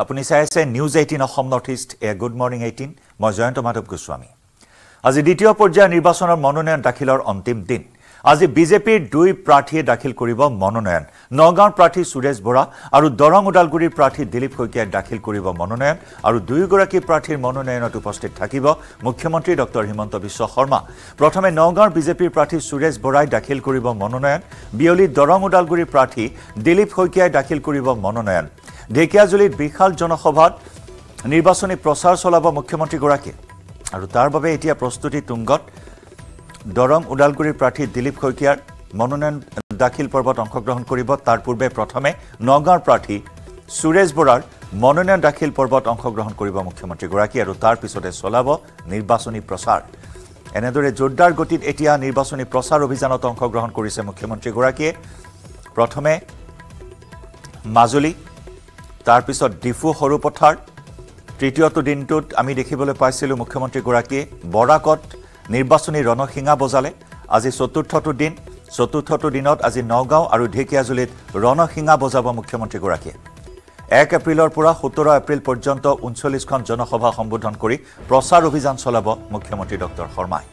আপুনি চাই আছে News Eighteen Assam North East এ গুড মৰ্ণিং এইটিন মই জয়ন্ত মাধৱ গোস্বামী। আজি দ্বিতীয় পৰ্যায়ৰ নিৰ্বাচনৰ মনোনয়ন দাখিলৰ অন্তিম দিন। আজি বিজেপিৰ দুই প্ৰাৰ্থীয়ে দাখিল কৰিব মনোনয়ন। নগাঁৱৰ প্ৰাৰ্থী সুৰেশ বৰা আৰু দৰং ওদালগুৰিৰ প্ৰাৰ্থী দিলীপ শইকীয়াই দাখিল কৰিব মনোনয়ন আৰু দুয়োগৰাকী প্ৰাৰ্থীৰ মনোনয়নত উপস্থিত থাকিব মুখ্যমন্ত্ৰী ডক্টৰ হিমন্ত বিশ্ব শৰ্মা। প্ৰথমে নগাঁৱৰ বিজেপিৰ প্ৰাৰ্থী সুৰেশ বৰাই দাখিল কৰিব মনোনয়ন। বিয়লি দৰং ওদালগুৰিৰ প্ৰাৰ্থী দিলীপ শইকীয়াই দাখিল কৰিব মনোনয়ন। ঢেকীয়াজুলিত বিশাল জনসভাত নিৰ্বাচনী প্ৰচাৰ চলাব মুখ্যমন্ত্ৰীগৰাকীয়ে আৰু তাৰ বাবে এতিয়া প্ৰস্তুতি তুংগত। দৰং ওদালগুৰিৰ প্ৰাৰ্থী দিলীপ শইকীয়াৰ মনোনয়ন দাখিল পৰ্বত অংশগ্ৰহণ কৰিব। তাৰ পূৰ্বে প্ৰথমে নগাঁৱৰ প্ৰাৰ্থী সুৰেশ বৰাৰ মনোনয়ন দাখিল পৰ্বত অংশগ্ৰহণ কৰিব মুখ্যমন্ত্ৰীগৰাকী আৰু তাৰ পিছতে চলাব নিৰ্বাচনী প্ৰচাৰ। এনেদৰে জোৰদাৰ গতিত এতিয়া নিৰ্বাচনী প্ৰচাৰ অভিযানত অংশগ্ৰহণ কৰিছে মুখ্যমন্ত্ৰীগৰাকীয়ে। প্ৰথমে মাজুলী তাৰপিছত ডিফু সৰুপথাৰ তৃতীয়টো দিনটোত আমি দেখিবলৈ পাইছিলোঁ মুখ্যমন্ত্ৰীগৰাকীয়ে বৰাকত নিৰ্বাচনী ৰণসিঙা বজালে। আজি চতুৰ্থটো দিন। চতুৰ্থটো দিনত আজি নগাঁও আৰু ঢেকীয়াজুলিত ৰণসিঙা বজাব মুখ্যমন্ত্ৰীগৰাকীয়ে। এক এপ্ৰিলৰ পৰা সোতৰ এপ্ৰিল পৰ্যন্ত ঊনচল্লিছখন জনসভা সম্বোধন কৰি প্ৰচাৰ অভিযান চলাব মুখ্যমন্ত্ৰী ডক্টৰ শৰ্মাই।